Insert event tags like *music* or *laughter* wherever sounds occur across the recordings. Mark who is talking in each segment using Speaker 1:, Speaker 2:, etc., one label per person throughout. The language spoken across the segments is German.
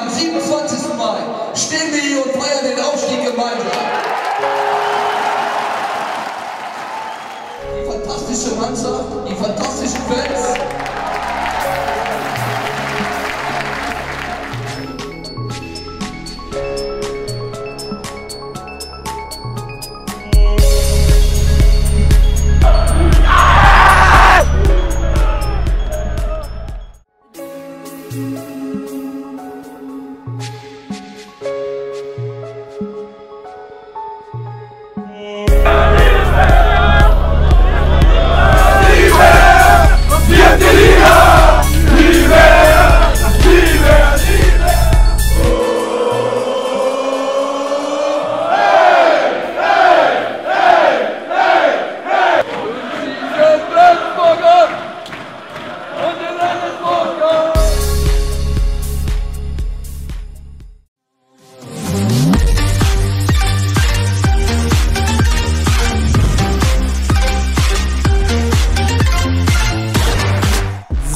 Speaker 1: Am 27. Mai stehen wir hier und feiern den Aufstieg gemeinsam. Die fantastische Mannschaft, die fantastischen Fans.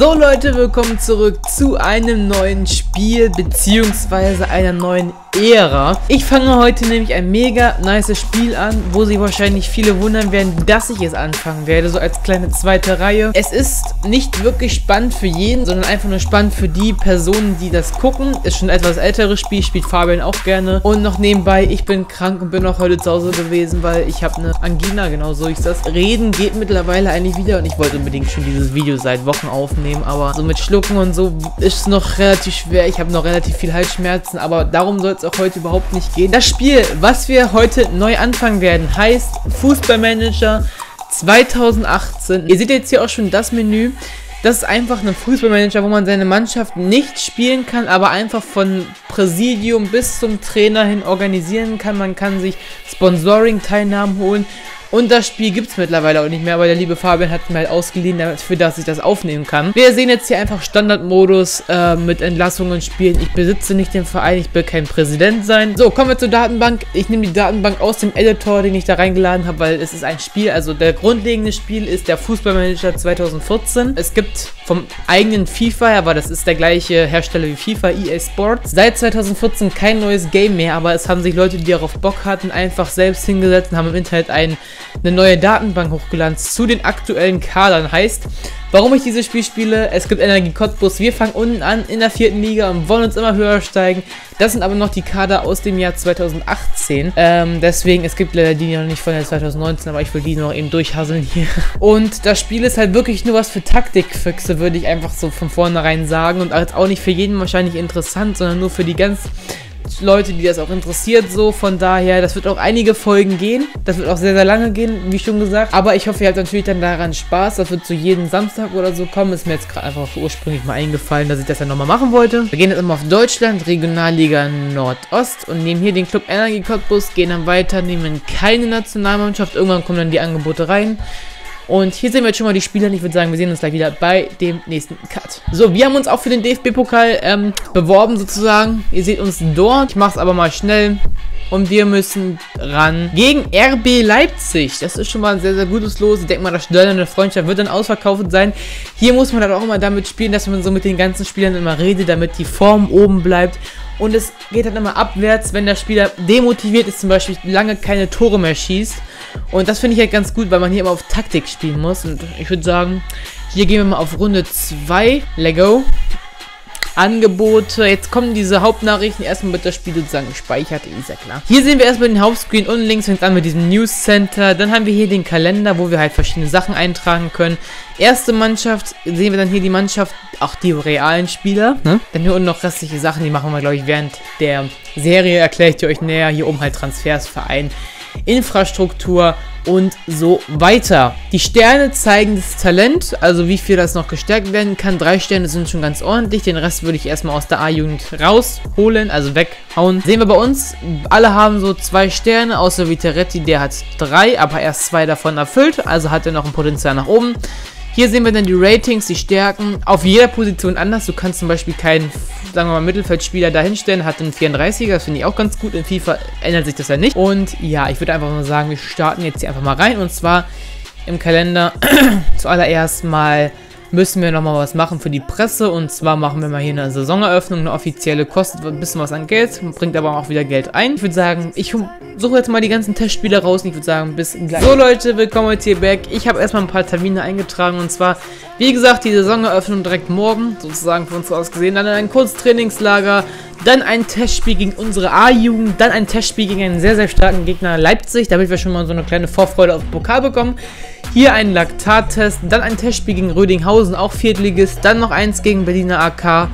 Speaker 2: So Leute, willkommen zurück zu einem neuen Spiel beziehungsweise einer neuen Ära. Ich fange heute nämlich ein mega nice Spiel an, wo sich wahrscheinlich viele wundern werden, dass ich es anfangen werde, so als kleine zweite Reihe. Es ist nicht wirklich spannend für jeden, sondern einfach nur spannend für die Personen, die das gucken. Ist schon ein etwas älteres Spiel, spielt Fabian auch gerne. Und noch nebenbei, ich bin krank und bin auch heute zu Hause gewesen, weil ich habe eine Angina, genau so ist das. Reden geht mittlerweile eigentlich wieder und ich wollte unbedingt schon dieses Video seit Wochen aufnehmen, aber so mit Schlucken und so ist es noch relativ schwer. Ich habe noch relativ viel Halsschmerzen, aber darum soll es auch heute überhaupt nicht gehen. Das Spiel, was wir heute neu anfangen werden, heißt Fußballmanager 2018. Ihr seht jetzt hier auch schon das Menü. Das ist einfach ein Fußballmanager, wo man seine Mannschaft nicht spielen kann, aber einfach von Präsidium bis zum Trainer hin organisieren kann. Man kann sich Sponsoring-Teilnahmen holen. Und das Spiel gibt es mittlerweile auch nicht mehr, aber der liebe Fabian hat mir halt ausgeliehen, dafür, dass ich das aufnehmen kann. Wir sehen jetzt hier einfach Standardmodus äh, mit Entlassungen spielen. Ich besitze nicht den Verein, ich will kein Präsident sein. So, kommen wir zur Datenbank. Ich nehme die Datenbank aus dem Editor, den ich da reingeladen habe, weil es ist ein Spiel, also der grundlegende Spiel ist der Fußballmanager 2014. Es gibt vom eigenen FIFA, aber das ist der gleiche Hersteller wie FIFA, EA Sports. Seit 2014 kein neues Game mehr, aber es haben sich Leute, die darauf Bock hatten, einfach selbst hingesetzt und haben im Internet ein eine neue Datenbank hochgeladen zu den aktuellen Kadern. Heißt, warum ich dieses Spiel spiele, es gibt Energie Cottbus. Wir fangen unten an in der vierten Liga und wollen uns immer höher steigen. Das sind aber noch die Kader aus dem Jahr 2018. Ähm, deswegen, es gibt leider die noch nicht von der 2019, aber ich will die noch eben durchhasseln hier. *laughs* Und das Spiel ist halt wirklich nur was für Taktikfüchse, würde ich einfach so von vornherein sagen. Und auch nicht für jeden wahrscheinlich interessant, sondern nur für die ganz Leute, die das auch interessiert, so. Von daher, das wird auch einige Folgen gehen. Das wird auch sehr, sehr lange gehen, wie schon gesagt. Aber ich hoffe, ihr habt natürlich dann daran Spaß. Das wird zu so jeden Samstag oder so kommen. Ist mir jetzt gerade einfach ursprünglich mal eingefallen, dass ich das ja nochmal machen wollte. Wir gehen jetzt immer auf Deutschland, Regionalliga Nordost und nehmen hier den Club Energie Cottbus, gehen dann weiter, nehmen keine Nationalmannschaft. Irgendwann kommen dann die Angebote rein. Und hier sehen wir jetzt schon mal die Spieler. Ich würde sagen, wir sehen uns gleich wieder bei dem nächsten Cut. So, wir haben uns auch für den DFB-Pokal ähm, beworben sozusagen. Ihr seht uns dort. Ich mache es aber mal schnell. Und wir müssen ran gegen RB Leipzig. Das ist schon mal ein sehr, sehr gutes Los. Ich denke mal, das Störende Freundschaft wird dann ausverkauft sein. Hier muss man dann auch immer damit spielen, dass man so mit den ganzen Spielern immer redet, damit die Form oben bleibt. Und es geht dann immer abwärts, wenn der Spieler demotiviert ist, zum Beispiel lange keine Tore mehr schießt. Und das finde ich halt ganz gut, weil man hier immer auf Taktik spielen muss. Und ich würde sagen, hier gehen wir mal auf Runde 2. Lego. Angebote. Jetzt kommen diese Hauptnachrichten. Erstmal wird das Spiel sozusagen gespeichert, ist ja klar. Hier sehen wir erstmal den Hauptscreen. Unten links fängt an mit diesem News Center. Dann haben wir hier den Kalender, wo wir halt verschiedene Sachen eintragen können. Erste Mannschaft, sehen wir dann hier die Mannschaft, auch die realen Spieler. Ne? Dann hier unten noch restliche Sachen, die machen wir, glaube ich, während der Serie. Erkläre ich dir euch näher. Hier oben halt Transfers, Verein. Infrastruktur und so weiter. Die Sterne zeigen das Talent, also wie viel das noch gestärkt werden kann. Drei Sterne sind schon ganz ordentlich, den Rest würde ich erstmal aus der A-Jugend rausholen, also weghauen. Sehen wir bei uns, alle haben so zwei Sterne, außer Viteretti, der hat drei, aber erst zwei davon erfüllt, also hat er noch ein Potenzial nach oben. Hier sehen wir dann die Ratings, die Stärken, auf jeder Position anders. Du kannst zum Beispiel keinen, sagen wir mal, Mittelfeldspieler dahinstellen, hat einen 34er, das finde ich auch ganz gut. In FIFA ändert sich das ja nicht. Und ja, ich würde einfach mal sagen, wir starten jetzt hier einfach mal rein. Und zwar im Kalender *clears throat* zuallererst mal müssen wir nochmal was machen für die Presse. Und zwar machen wir mal hier eine Saisoneröffnung, eine offizielle, kostet ein bisschen was an Geld, bringt aber auch wieder Geld ein. Ich würde sagen, ich suche jetzt mal die ganzen Testspiele raus und ich würde sagen, bis gleich. So Leute, willkommen heute hier back. Ich habe erstmal ein paar Termine eingetragen und zwar, wie gesagt, die Saisoneröffnung direkt morgen, sozusagen von uns aus gesehen. Dann ein Kurztrainingslager, dann ein Testspiel gegen unsere A-Jugend, dann ein Testspiel gegen einen sehr, sehr starken Gegner Leipzig, damit wir schon mal so eine kleine Vorfreude auf Pokal bekommen. Hier ein Laktattest, dann ein Testspiel gegen Rödinghausen, auch Viertligist, dann noch eins gegen Berliner AK.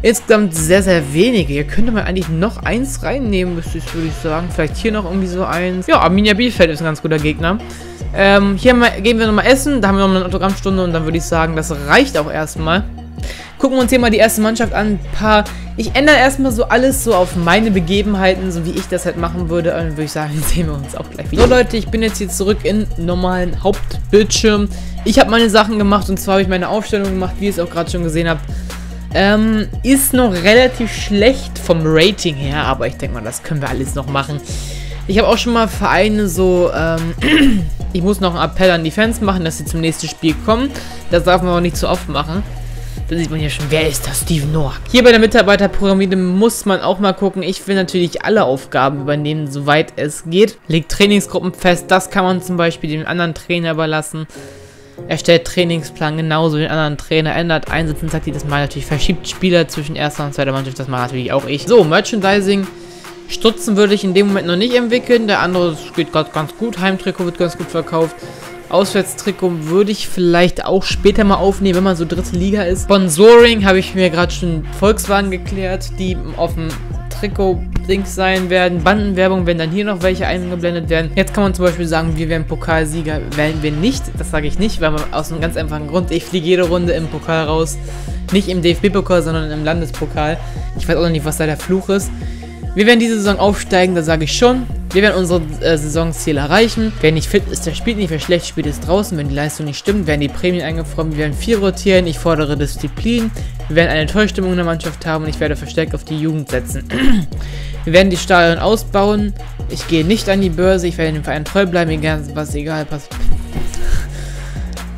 Speaker 2: Insgesamt sehr, sehr wenige. Hier könnte man eigentlich noch eins reinnehmen, müsste ich, würde ich sagen. Vielleicht hier noch irgendwie so eins. Ja, Arminia Bielefeld ist ein ganz guter Gegner. Ähm, hier gehen wir nochmal essen, da haben wir noch eine Autogrammstunde und dann würde ich sagen, das reicht auch erstmal. Gucken wir uns hier mal die erste Mannschaft an. Ein paar. Ich ändere erstmal so alles so auf meine Begebenheiten, so wie ich das halt machen würde. Und würde ich sagen, *laughs* sehen wir uns auch gleich wieder. So Leute, ich bin jetzt hier zurück in normalen Hauptbildschirm. Ich habe meine Sachen gemacht und zwar habe ich meine Aufstellung gemacht, wie ihr es auch gerade schon gesehen habt. Ähm, ist noch relativ schlecht vom Rating her, aber ich denke mal, das können wir alles noch machen. Ich habe auch schon mal Vereine so, ähm, *clears throat* ich muss noch einen Appell an die Fans machen, dass sie zum nächsten Spiel kommen. Das darf man auch nicht zu oft machen. Da sieht man ja schon, wer ist das? Steven Noah. Hier bei der Mitarbeiterpyramide muss man auch mal gucken. Ich will natürlich alle Aufgaben übernehmen, soweit es geht. Legt Trainingsgruppen fest. Das kann man zum Beispiel dem anderen Trainer überlassen. Erstellt Trainingsplan genauso wie den anderen Trainer. Ändert Einsätze sagt das Mal natürlich. Verschiebt Spieler zwischen erster und zweiter Mannschaft. Das macht natürlich auch ich. So, Merchandising. Stutzen würde ich in dem Moment noch nicht entwickeln. Der andere geht gerade ganz gut. Heimtrikot wird ganz gut verkauft. Auswärtstrikot würde ich vielleicht auch später mal aufnehmen, wenn man so dritte Liga ist. Sponsoring habe ich mir gerade schon Volkswagen geklärt, die auf dem Trikot-Dings sein werden. Bandenwerbung, wenn dann hier noch welche eingeblendet werden. Jetzt kann man zum Beispiel sagen, wir werden Pokalsieger. Werden wir nicht. Das sage ich nicht, weil man aus einem ganz einfachen Grund. Ich fliege jede Runde im Pokal raus. Nicht im DFB-Pokal, sondern im Landespokal. Ich weiß auch noch nicht, was da der Fluch ist. Wir werden diese Saison aufsteigen, da sage ich schon. Wir werden unsere äh, Saisonziele erreichen. Wer nicht fit ist, der spielt nicht. Wer schlecht spielt, ist draußen. Wenn die Leistung nicht stimmt, werden die Prämien eingefroren. Wir werden viel rotieren. Ich fordere Disziplin. Wir werden eine Tollstimmung in der Mannschaft haben und ich werde verstärkt auf die Jugend setzen. *clears throat* wir werden die Stadion ausbauen. Ich gehe nicht an die Börse. Ich werde dem Verein treu bleiben, egal was egal passiert.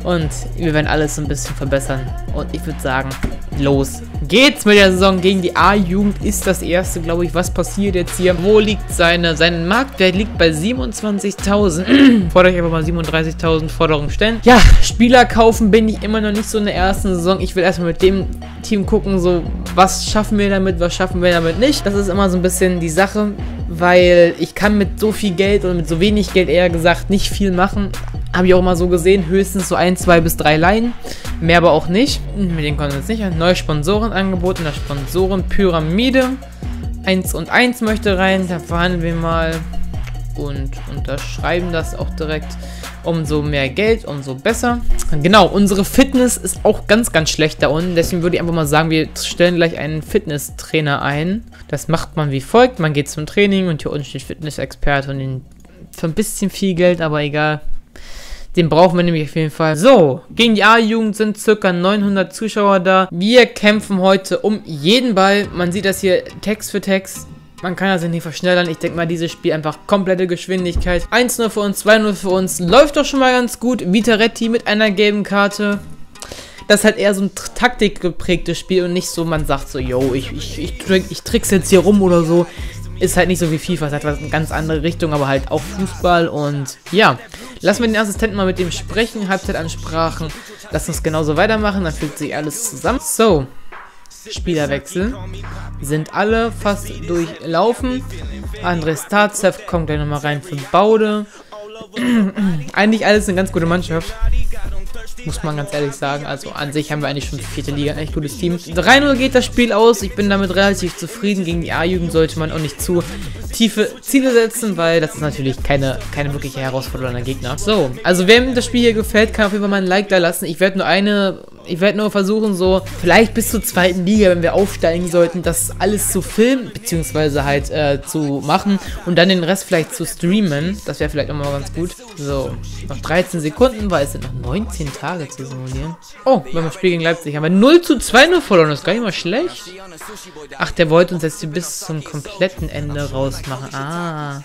Speaker 2: Und wir werden alles so ein bisschen verbessern. Und ich würde sagen, los geht's mit der Saison gegen die A-Jugend. Ist das erste, glaube ich. Was passiert jetzt hier? Wo liegt seine, sein Marktwert? Liegt bei 27.000. *clears throat* Fordere ich aber mal 37.000 Forderungen stellen. Ja, Spieler kaufen bin ich immer noch nicht so in der ersten Saison. Ich will erstmal mit dem Team gucken, so was schaffen wir damit, was schaffen wir damit nicht. Das ist immer so ein bisschen die Sache, weil ich kann mit so viel Geld oder mit so wenig Geld eher gesagt nicht viel machen. Habe ich auch mal so gesehen, höchstens so ein, zwei bis drei Laien. Mehr aber auch nicht. Mit denen konnten wir jetzt nicht. Neue Sponsoren angeboten. Der Sponsorenpyramide. 1 und 1 möchte rein. Da verhandeln wir mal und unterschreiben das auch direkt. Umso mehr Geld, umso besser. Genau, unsere Fitness ist auch ganz, ganz schlecht da unten. Deswegen würde ich einfach mal sagen, wir stellen gleich einen Fitnesstrainer ein. Das macht man wie folgt. Man geht zum Training und hier unten steht Fitnessexperte und den für ein bisschen viel Geld, aber egal. Den brauchen wir nämlich auf jeden Fall. So, gegen die A-Jugend sind circa 900 Zuschauer da. Wir kämpfen heute um jeden Ball. Man sieht das hier Text für Text. Man kann das nicht verschnellern. Ich denke mal, dieses Spiel einfach komplette Geschwindigkeit. 1-0 für uns, 2-0 für uns. Läuft doch schon mal ganz gut. Vitaretti mit einer gelben Karte. Das ist halt eher so ein taktikgeprägtes Spiel und nicht so, man sagt so, yo, ich, ich, ich, ich trick's jetzt hier rum oder so. Ist halt nicht so wie FIFA, es hat was eine ganz andere Richtung, aber halt auch Fußball und ja. Lassen wir den Assistenten mal mit dem sprechen, Halbzeitansprachen. Lass uns genauso weitermachen, dann fügt sich alles zusammen. So, Spielerwechsel. Sind alle fast durchlaufen. André Starzev kommt gleich nochmal rein für Baude. *clears throat* Eigentlich alles eine ganz gute Mannschaft. Muss man ganz ehrlich sagen. Also an sich haben wir eigentlich schon die vierte Liga ein echt gutes Team. 3-0 geht das Spiel aus. Ich bin damit relativ zufrieden. Gegen die A-Jugend sollte man auch nicht zu tiefe Ziele setzen, weil das ist natürlich keine, keine wirkliche herausfordernde Gegner. So, also wem das Spiel hier gefällt, kann auf jeden Fall mal ein Like da lassen. Ich werde nur eine ich werde nur versuchen, so vielleicht bis zur zweiten Liga, wenn wir aufsteigen sollten, das alles zu filmen, beziehungsweise halt äh, zu machen und dann den Rest vielleicht zu streamen. Das wäre vielleicht nochmal ganz gut. So, noch 13 Sekunden, weil es sind noch 19 Tage zu simulieren. Oh, wir haben das Spiel gegen Leipzig. Haben wir 0 zu 2 nur verloren, das ist gar nicht mal schlecht. Ach, der wollte uns jetzt bis zum kompletten Ende rausmachen. Ah.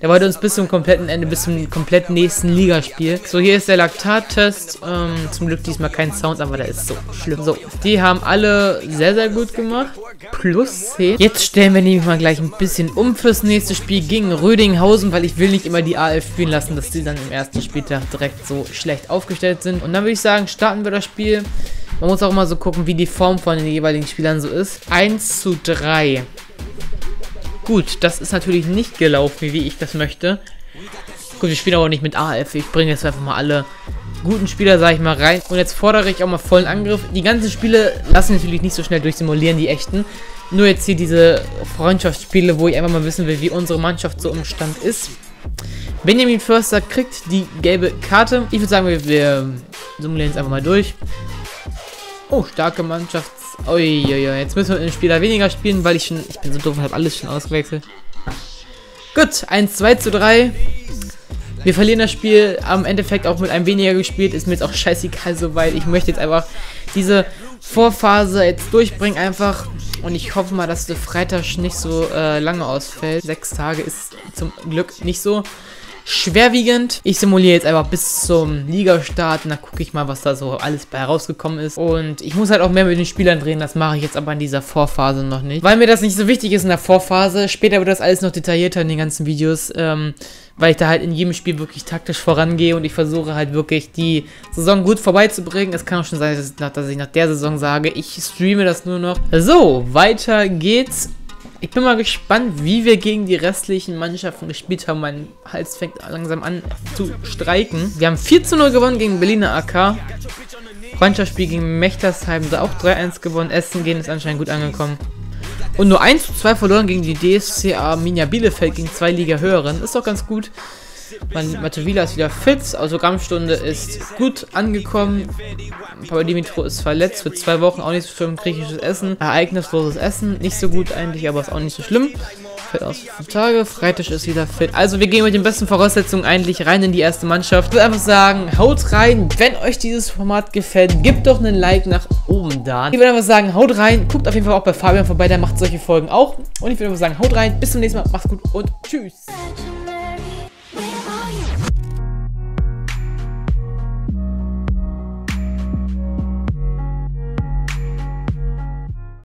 Speaker 2: Der wollte uns bis zum kompletten Ende, bis zum kompletten nächsten Ligaspiel. So, hier ist der Laktattest. Ähm, zum Glück diesmal kein Sound uns einfach, der ist so schlimm. So, die haben alle sehr, sehr gut gemacht. Plus 10. Jetzt stellen wir nämlich mal gleich ein bisschen um fürs nächste Spiel gegen Rödinghausen, weil ich will nicht immer die AF spielen lassen, dass die dann im ersten Spieltag direkt so schlecht aufgestellt sind. Und dann würde ich sagen, starten wir das Spiel. Man muss auch immer so gucken, wie die Form von den jeweiligen Spielern so ist. 1 zu 3. Gut, das ist natürlich nicht gelaufen, wie ich das möchte. Gut, wir spielen aber nicht mit AF. Ich bringe jetzt einfach mal alle guten Spieler, sage ich mal, rein. Und jetzt fordere ich auch mal vollen Angriff. Die ganzen Spiele lassen natürlich nicht so schnell durchsimulieren, die echten. Nur jetzt hier diese Freundschaftsspiele, wo ich einfach mal wissen will, wie unsere Mannschaft so im Stand ist. Benjamin Förster kriegt die gelbe Karte. Ich würde sagen, wir, wir simulieren es einfach mal durch. Oh, starke Mannschaft. Uiuiui, jetzt müssen wir den Spieler weniger spielen, weil ich schon... Ich bin so doof und habe alles schon ausgewechselt. Gut, 1, 2 zu 3. Wir verlieren das Spiel am Endeffekt auch mit einem weniger gespielt. Ist mir jetzt auch scheißegal soweit. Ich möchte jetzt einfach diese Vorphase jetzt durchbringen einfach. Und ich hoffe mal, dass der Freitag nicht so äh, lange ausfällt. Sechs Tage ist zum Glück nicht so schwerwiegend. Ich simuliere jetzt einfach bis zum Ligastart und dann gucke ich mal, was da so alles bei rausgekommen ist. Und ich muss halt auch mehr mit den Spielern drehen, das mache ich jetzt aber in dieser Vorphase noch nicht. Weil mir das nicht so wichtig ist in der Vorphase. Später wird das alles noch detaillierter in den ganzen Videos, ähm, weil ich da halt in jedem Spiel wirklich taktisch vorangehe und ich versuche halt wirklich die Saison gut vorbeizubringen. Es kann auch schon sein, dass ich nach, dass ich nach der Saison sage, ich streame das nur noch. So, weiter geht's ich bin mal gespannt, wie wir gegen die restlichen Mannschaften gespielt haben. Mein Hals fängt langsam an zu streiken. Wir haben 4 zu 0 gewonnen gegen Berliner AK. Freundschaftsspiel gegen Mechtersheim, da auch 3-1 gewonnen. Essen gehen ist anscheinend gut angekommen. Und nur 1 zu 2 verloren gegen die DSC Arminia Bielefeld gegen zwei Liga höheren. Ist doch ganz gut. Mein Matuvila ist wieder fit, Autogrammstunde ist gut angekommen. Papa Dimitro ist verletzt, für zwei Wochen auch nicht so schlimm. Griechisches Essen, ereignisloses Essen, nicht so gut eigentlich, aber ist auch nicht so schlimm. Fällt aus fünf Tage, Freitag ist wieder fit. Also wir gehen mit den besten Voraussetzungen eigentlich rein in die erste Mannschaft. Ich würde einfach sagen, haut rein. Wenn euch dieses Format gefällt, gebt doch einen Like nach oben da. Ich würde einfach sagen, haut rein. Guckt auf jeden Fall auch bei Fabian vorbei, der macht solche Folgen auch. Und ich würde einfach sagen, haut rein. Bis zum nächsten Mal. Macht's gut und tschüss.